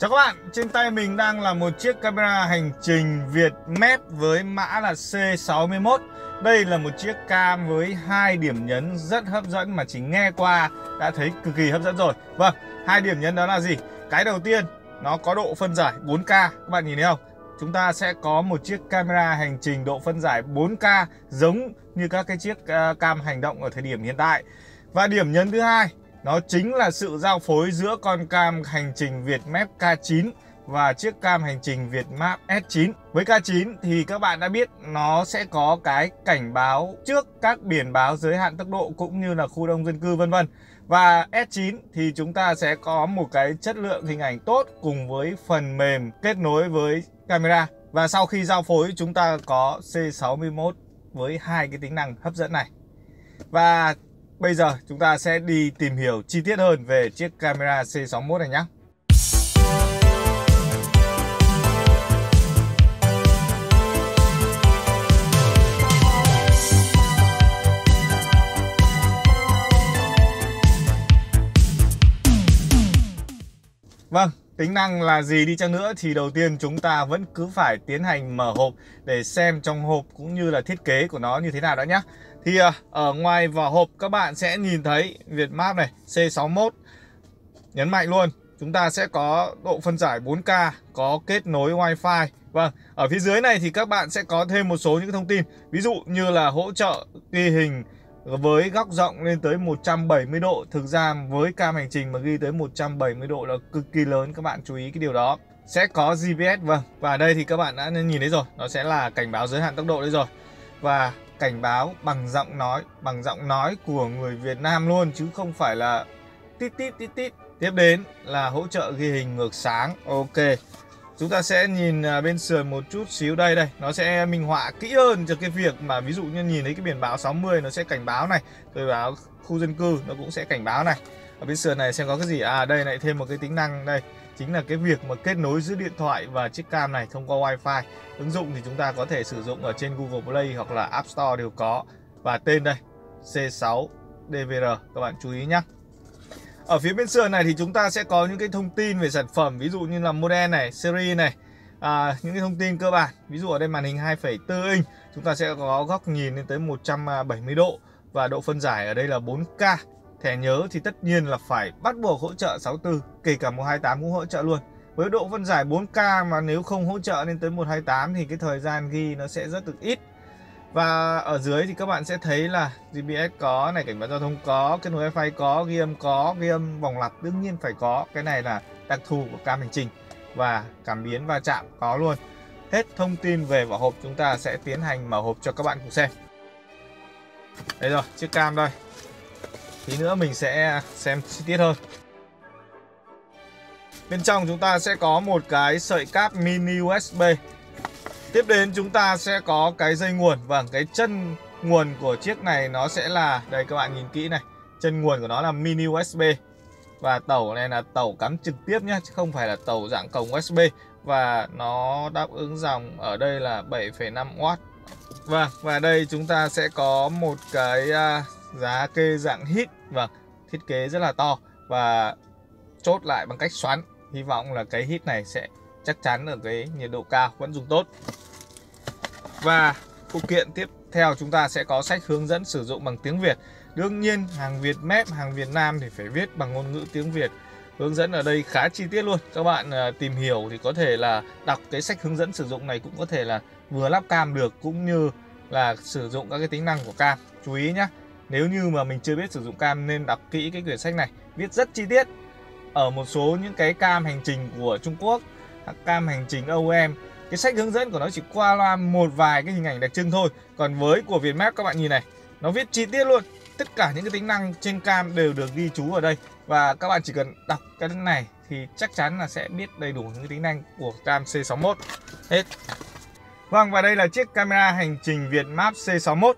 Chào các bạn, trên tay mình đang là một chiếc camera hành trình Việt Map với mã là C61 Đây là một chiếc cam với hai điểm nhấn rất hấp dẫn mà chỉ nghe qua đã thấy cực kỳ hấp dẫn rồi Vâng, hai điểm nhấn đó là gì? Cái đầu tiên, nó có độ phân giải 4K, các bạn nhìn thấy không? Chúng ta sẽ có một chiếc camera hành trình độ phân giải 4K giống như các cái chiếc ờ, cam hành động ở thời điểm hiện tại Và điểm nhấn thứ hai nó chính là sự giao phối giữa con cam hành trình Việt Vietmap K9 và chiếc cam hành trình Việt Vietmap S9. Với K9 thì các bạn đã biết nó sẽ có cái cảnh báo trước các biển báo giới hạn tốc độ cũng như là khu đông dân cư, vân vân. Và S9 thì chúng ta sẽ có một cái chất lượng hình ảnh tốt cùng với phần mềm kết nối với camera. Và sau khi giao phối, chúng ta có C61 với hai cái tính năng hấp dẫn này. Và Bây giờ chúng ta sẽ đi tìm hiểu chi tiết hơn về chiếc camera C61 này nhé. Vâng, tính năng là gì đi chăng nữa thì đầu tiên chúng ta vẫn cứ phải tiến hành mở hộp để xem trong hộp cũng như là thiết kế của nó như thế nào đó nhé. Thì à, ở ngoài vỏ hộp các bạn sẽ nhìn thấy Vietmap này C61 Nhấn mạnh luôn Chúng ta sẽ có độ phân giải 4K Có kết nối Wi-Fi. Vâng, ở phía dưới này thì các bạn sẽ có thêm một số những thông tin. Ví dụ như là hỗ trợ ghi hình với góc rộng lên tới 170 độ. Thực ra với cam hành trình mà ghi tới 170 độ là cực kỳ lớn Các bạn chú ý cái điều đó. Sẽ có GPS vâng. Và đây thì các bạn đã nhìn thấy rồi Nó sẽ là cảnh báo giới hạn tốc độ đấy rồi. Và cảnh báo bằng giọng nói, bằng giọng nói của người Việt Nam luôn, chứ không phải là tít tít tít tít. Tiếp đến là hỗ trợ ghi hình ngược sáng. Ok. Chúng ta sẽ nhìn à, bên sườn một chút xíu. Đây đây. Nó sẽ minh họa kỹ hơn cho cái việc mà ví dụ như nhìn thấy cái biển báo 60 nó sẽ cảnh báo này. Rồi báo khu dân cư, nó cũng sẽ cảnh báo này. Ở bên sườn này xem có cái gì? À đây, lại thêm một cái tính năng. Đây chính là cái việc mà kết nối giữa điện thoại và chiếc cam này thông qua Wi-Fi. Ứng dụng thì chúng ta có thể sử dụng ở trên Google Play hoặc là App Store đều có. Và tên đây, C6 DVR, các bạn chú ý nhé. Ở phía bên sườn này thì chúng ta sẽ có những cái thông tin về sản phẩm, ví dụ như là model này, series này, à, những cái thông tin cơ bản. Ví dụ ở đây màn hình 2,4 inch, chúng ta sẽ có góc nhìn lên tới 170 độ và độ phân giải ở đây là 4K. Thẻ nhớ thì tất nhiên là phải bắt buộc hỗ trợ 64, kể cả 128 cũng hỗ trợ luôn. Với độ phân giải 4K mà nếu không hỗ trợ lên tới 128 thì cái thời gian ghi nó sẽ rất được ít. Và ở dưới thì các bạn sẽ thấy là GPS có, này cảnh báo giao thông có, kết nối wifi có, ghi âm có, ghi âm vòng lặp đương nhiên phải có. Cái này là đặc thù của cam hành trình và cảm biến va chạm có luôn. Hết thông tin về vỏ hộp chúng ta sẽ tiến hành mở hộp cho các bạn cùng xem. Đây rồi, chiếc cam đây. Tí nữa mình sẽ xem chi tiết hơn. Bên trong chúng ta sẽ có một cái sợi cáp mini USB Tiếp đến chúng ta sẽ có cái dây nguồn. Và cái chân nguồn của chiếc này nó sẽ là Đây các bạn nhìn kỹ này Chân nguồn của nó là mini USB Và tàu này là tàu cắm trực tiếp nhé Chứ không phải là tàu dạng cổng USB Và nó đáp ứng dòng ở đây là 7,5W Vâng, và đây chúng ta sẽ có một cái à, giá kê dạng hít và thiết kế rất là to Và chốt lại bằng cách xoắn. Hy vọng là cái hít này sẽ chắc chắn ở cái nhiệt độ cao, vẫn dùng tốt. Và phụ kiện tiếp theo chúng ta sẽ có sách hướng dẫn sử dụng bằng tiếng Việt. Đương nhiên, hàng Việt mép, hàng Việt Nam thì phải viết bằng ngôn ngữ tiếng Việt. Hướng dẫn ở đây khá chi tiết luôn. Các bạn à, tìm hiểu thì có thể là đọc cái sách hướng dẫn sử dụng này cũng có thể là vừa lắp cam được, Cũng như là sử dụng các cái tính năng của cam. Chú ý nhé nếu như mà mình chưa biết sử dụng cam nên đọc kỹ cái quyển sách này, viết rất chi tiết. Ở một số những cái cam hành trình của Trung Quốc cam hành trình OEM cái sách hướng dẫn của nó chỉ qua loa một vài cái hình ảnh đặc trưng thôi. Còn với của Vietmap, các bạn nhìn này, nó viết chi tiết luôn. Tất cả những cái tính năng trên cam đều được ghi chú ở đây. Và các bạn chỉ cần đọc cái này thì chắc chắn là sẽ biết đầy đủ những cái tính năng của cam C61 hết. Vâng và đây là chiếc camera hành trình Vietmap C61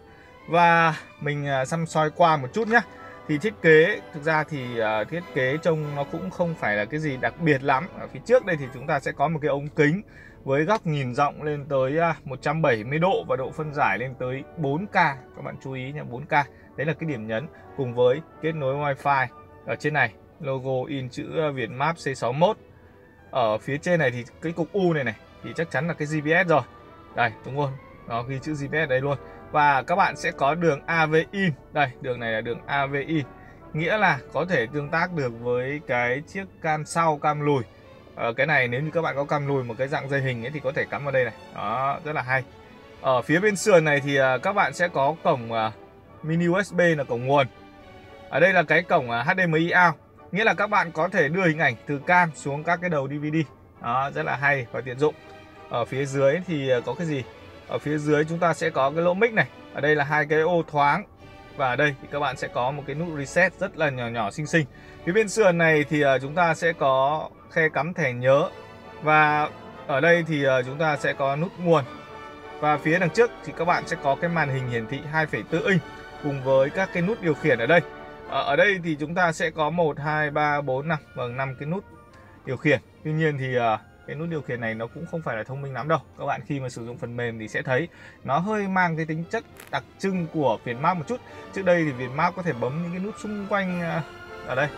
và mình à, xăm soi qua một chút nhé thì thiết kế thực ra thì uh, thiết kế trông nó cũng không phải là cái gì đặc biệt lắm. Ở phía trước đây thì chúng ta sẽ có một cái ống kính với góc nhìn rộng lên tới à, uh, 170 độ và độ phân giải lên tới 4K các bạn chú ý nha 4K đấy là cái điểm nhấn cùng với kết nối wifi ở trên này. Logo in chữ việt map C61 ở phía trên này thì cái cục U này này thì chắc chắn là cái GPS rồi. Đây đúng không? Nó ghi chữ GPS đây luôn và các bạn sẽ có đường AVI đây đường này là đường AVI nghĩa là có thể tương tác được với cái chiếc cam sau cam lùi. Ờ, cái này nếu như các bạn có cam lùi một cái dạng dây hình ấy thì có thể cắm vào đây này. Đó rất là hay. Ở phía bên sườn này thì à, các bạn sẽ có cổng à, mini USB là cổng nguồn. Ở đây là cái cổng à, HDMI out nghĩa là các bạn có thể đưa hình ảnh từ cam xuống các cái đầu DVD đó rất là hay và tiện dụng. Ở phía dưới thì có cái gì? Ở phía dưới chúng ta sẽ có cái lỗ mic này. Ở đây là hai cái ô thoáng. Và ở đây thì các bạn sẽ có một cái nút reset rất là nhỏ nhỏ xinh xinh. Phía bên sườn này thì ờ, chúng ta sẽ có khe cắm thẻ nhớ. Và ở đây thì ờ, chúng ta sẽ có nút nguồn. Và phía đằng trước thì các bạn sẽ có cái màn hình hiển thị 2,4 inch cùng với các cái nút điều khiển ở đây. Ờ, ở, đây thì chúng ta sẽ có 1 2 3 4 5 bằng 5 cái nút điều khiển. Tuy nhiên thì uh, cái nút điều khiển này nó cũng không phải là thông minh lắm đâu. Các bạn khi mà sử dụng phần mềm thì sẽ thấy nó hơi mang cái tính chất đặc trưng của Vietmart một chút. Trước đây thì Vietmart có thể bấm những cái nút xung quanh à, ở đây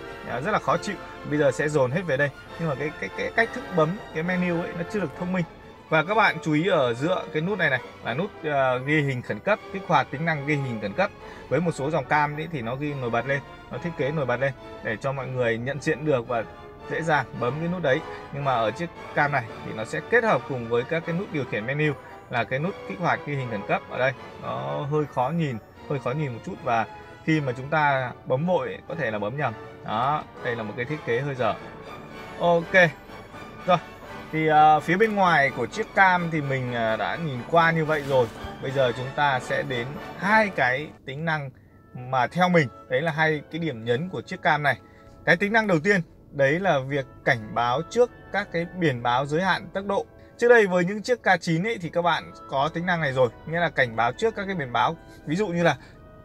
rất là khó chịu. Bây giờ sẽ dồn hết về đây. Nhưng mà cái cái cái cách thức bấm cái menu ấy nó chưa được thông minh và các bạn chú ý ở giữa cái nút này này là nút uh, ghi hình khẩn cấp, kích hoạt tính năng ghi hình khẩn cấp. Với một số dòng cam ấy thì nó ghi nổi bật lên, nó thiết kế nổi bật lên để cho mọi người nhận diện được và dễ dàng bấm cái nút đấy. Nhưng mà ở chiếc cam này thì nó sẽ kết hợp cùng với các cái nút điều khiển menu là cái nút kích hoạt ghi hình khẩn cấp ở đây. Nó hơi khó nhìn, hơi khó nhìn một chút và khi mà chúng ta bấm vội có thể là bấm nhầm. Đó, đây là một cái thiết kế hơi dở. Ok. Rồi, thì uh, phía bên ngoài của chiếc cam thì mình uh, đã nhìn qua như vậy rồi bây giờ chúng ta sẽ đến hai cái tính năng mà theo mình đấy là hai cái điểm nhấn của chiếc cam này cái tính năng đầu tiên đấy là việc cảnh báo trước các cái biển báo giới hạn tốc độ. Trước đây với những chiếc K9 ấy thì các bạn có tính năng này rồi, nghĩa là cảnh báo trước các cái biển báo. Ví dụ như là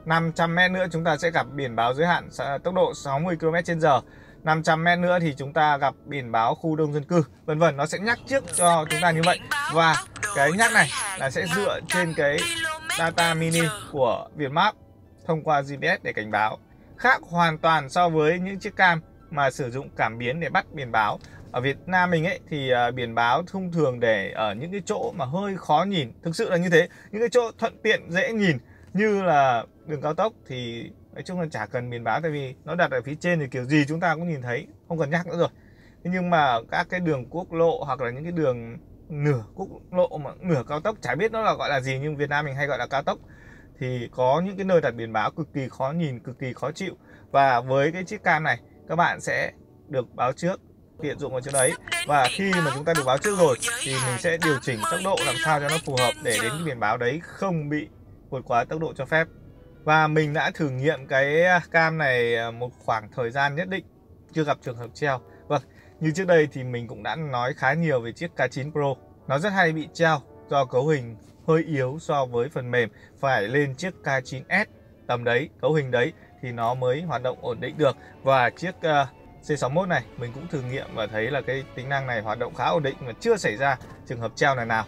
500 m nữa chúng ta sẽ gặp biển báo giới hạn tốc độ 60 km/h 500 mét nữa thì chúng ta gặp biển báo khu đông dân cư, vân vân. Nó sẽ nhắc trước cho chúng ta như vậy. Và cái nhắc này là sẽ dựa trên cái data mini của Vietmap thông qua GPS để cảnh báo. Khác hoàn toàn so với những chiếc cam mà sử dụng cảm biến để bắt biển báo. Ở Việt Nam mình ấy thì uh, biển báo thông thường để ở những cái chỗ mà hơi khó nhìn thực sự là như thế. Những cái chỗ thuận tiện dễ nhìn như là đường cao tốc thì nói chung là chả cần biển báo tại vì nó đặt ở phía trên thì kiểu gì chúng ta cũng nhìn thấy không cần nhắc nữa rồi. Thế nhưng mà các cái đường quốc lộ hoặc là những cái đường nửa quốc lộ mà nửa cao tốc chả biết nó là gọi là gì nhưng Việt Nam mình hay gọi là cao tốc thì có những cái nơi đặt biển báo cực kỳ khó nhìn cực kỳ khó chịu. Và với cái chiếc cam này các bạn sẽ được báo trước tiện dụng ở chỗ đấy. Và khi mà chúng ta được báo trước rồi thì mình sẽ điều chỉnh tốc độ làm sao cho nó phù hợp để đến cái biển báo đấy không bị vượt quá tốc độ cho phép. Và mình đã thử nghiệm cái à, cam này à, một khoảng thời gian nhất định chưa gặp trường hợp treo. Vâng như trước đây thì mình cũng đã nói khá nhiều về chiếc K9 Pro. Nó rất hay bị treo do cấu hình hơi yếu so với phần mềm. Phải lên chiếc K9S tầm đấy cấu hình đấy thì nó mới hoạt động ổn định được. Và chiếc ờ, uh, C61 này mình cũng thử nghiệm và thấy là cái tính năng này hoạt động khá ổn định và chưa xảy ra trường hợp treo này nào.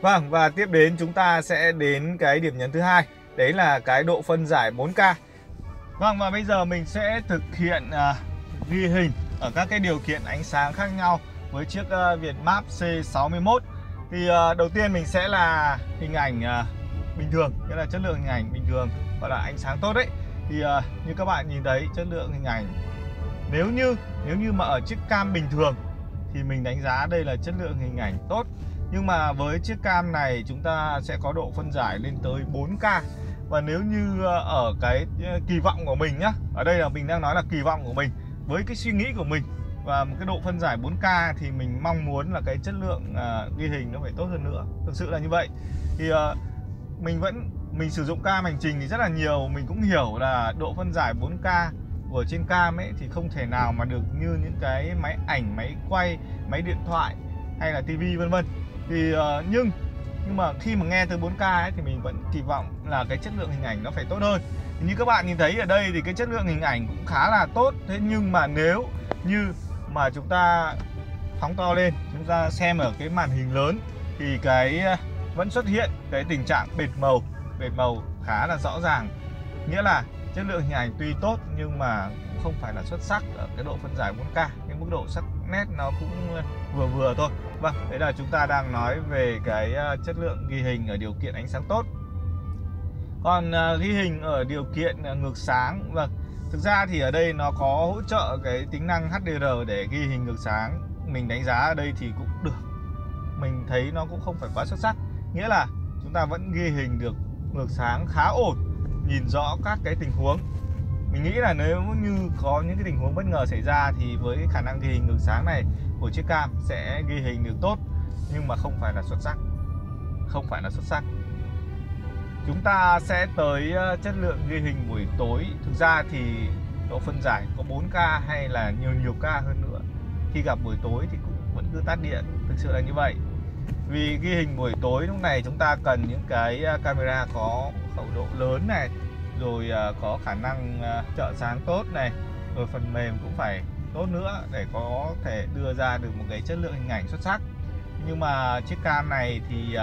Vâng và tiếp đến chúng ta sẽ đến cái điểm nhấn thứ hai Đấy là cái độ phân giải 4K Vâng và bây giờ mình sẽ thực hiện uh, ghi hình ở các cái điều kiện ánh sáng khác nhau với chiếc ờ, uh, Vietmap C61 Thì uh, đầu tiên mình sẽ là hình ảnh uh, bình thường Nghĩa là chất lượng hình ảnh bình thường Gọi là ánh sáng tốt đấy. Thì uh, như các bạn nhìn thấy chất lượng hình ảnh Nếu như nếu như mà ở chiếc cam bình thường Thì mình đánh giá đây là chất lượng hình ảnh tốt. Nhưng mà với chiếc cam này chúng ta sẽ có độ phân giải lên tới 4K và nếu như à, ở cái à, kỳ vọng của mình nhá ở đây là mình đang nói là kỳ vọng của mình với cái suy nghĩ của mình và một cái độ phân giải 4K thì mình mong muốn là cái chất lượng uh, ghi hình nó phải tốt hơn nữa. Thực sự là như vậy. Thì uh, mình vẫn mình sử dụng cam hành trình thì rất là nhiều mình cũng hiểu là độ phân giải 4K của trên cam ấy thì không thể nào mà được như những cái máy ảnh máy quay máy điện thoại hay là tivi vân vân. Thì uh, nhưng nhưng mà khi mà nghe từ 4K ấy, thì mình vẫn kỳ vọng là cái chất lượng hình ảnh nó phải tốt hơn. Như các bạn nhìn thấy ở đây thì cái chất lượng hình ảnh cũng khá là tốt thế nhưng mà nếu như mà chúng ta phóng to lên chúng ta xem ở cái màn hình lớn thì cái ờ, vẫn xuất hiện cái tình trạng bệt màu về màu khá là rõ ràng. Nghĩa là chất lượng hình ảnh tuy tốt nhưng mà cũng không phải là xuất sắc ở cái độ phân giải 4K cái mức độ sắc nét nó cũng vừa vừa thôi. Vâng đấy là chúng ta đang nói về cái ờ, chất lượng ghi hình ở điều kiện ánh sáng tốt. Còn ờ, ghi hình ở điều kiện ờ, ngược sáng vâng. Thực ra thì ở đây nó có hỗ trợ cái tính năng HDR để ghi hình ngược sáng. Mình đánh giá ở đây thì cũng được. Mình thấy nó cũng không phải quá xuất sắc. Nghĩa là chúng ta vẫn ghi hình được ngược sáng khá ổn, nhìn rõ các cái tình huống. Mình nghĩ là nếu như có những cái tình huống bất ngờ xảy ra thì với khả năng ghi hình ngược sáng này của chiếc cam sẽ ghi hình được tốt, nhưng mà không phải là xuất sắc. Không phải là xuất sắc. Chúng ta sẽ tới ờ, chất lượng ghi hình buổi tối. Thực ra thì độ phân giải có 4K hay là nhiều nhiều K hơn nữa. Khi gặp buổi tối thì cũng vẫn cứ tắt điện. Thực sự là như vậy vì ghi hình buổi tối lúc này chúng ta cần những cái à, camera có khẩu độ lớn này, rồi à, có khả năng à, trợ sáng tốt này, rồi phần mềm cũng phải tốt nữa để có thể đưa ra được một cái chất lượng hình ảnh xuất sắc. Nhưng mà chiếc cam này thì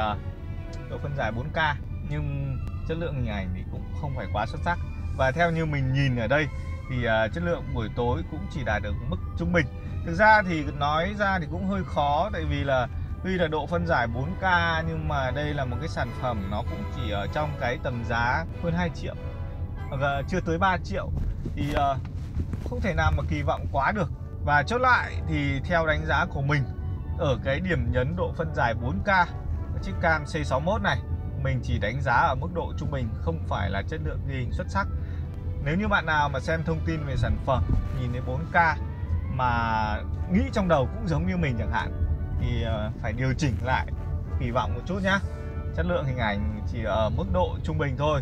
độ phân giải 4K nhưng chất lượng hình ảnh thì cũng không phải quá xuất sắc. Và theo như mình nhìn ở đây thì chất lượng buổi tối cũng chỉ đạt được mức trung bình. Thực ra thì nói ra thì cũng hơi khó, tại vì là tuy là độ phân giải 4K nhưng mà đây là một cái sản phẩm nó cũng chỉ ở trong cái tầm giá hơn 2 triệu chưa tới 3 triệu. Thì ờ, không thể nào mà kỳ vọng quá được. Và chốt lại thì theo đánh giá của mình, ở cái điểm nhấn độ phân giải 4K chiếc cam C61 này, mình chỉ đánh giá ở mức độ trung bình, không phải là chất lượng ghi hình xuất sắc. Nếu như bạn nào mà xem thông tin về sản phẩm, nhìn thấy 4K mà nghĩ trong đầu cũng giống như mình chẳng hạn thì ờ, phải điều chỉnh lại kỳ vọng một chút nhá. Chất lượng hình ảnh chỉ ở mức độ trung bình thôi.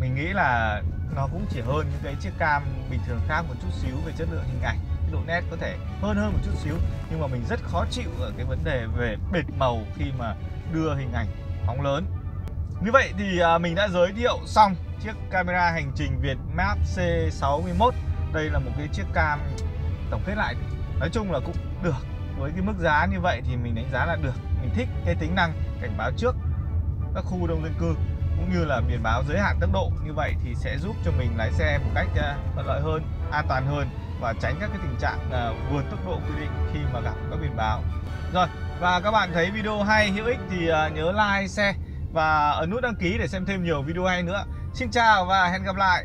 Mình nghĩ là nó cũng chỉ hơn những cái chiếc cam bình thường khác một chút xíu về chất lượng hình ảnh. Độ nét có thể hơn hơn một chút xíu, nhưng mà mình rất khó chịu ở cái vấn đề về bệt màu khi mà đưa hình ảnh phóng lớn. Như vậy thì à, mình đã giới thiệu xong chiếc camera hành trình Việt Map C61 Đây là một cái chiếc cam tổng kết lại. Nói chung là cũng được. Với cái mức giá như vậy thì mình đánh giá là được Mình thích cái tính năng cảnh báo trước các khu đông dân cư cũng như là biển báo giới hạn tốc độ như vậy thì sẽ giúp cho mình lái xe một cách à, thuận lợi hơn, an toàn hơn và tránh các cái tình trạng à, vượt tốc độ quy định khi mà gặp các biển báo. Rồi, và các bạn thấy video hay hữu ích thì à, nhớ like, share và ấn nút đăng ký để xem thêm nhiều video hay nữa. Xin chào và hẹn gặp lại.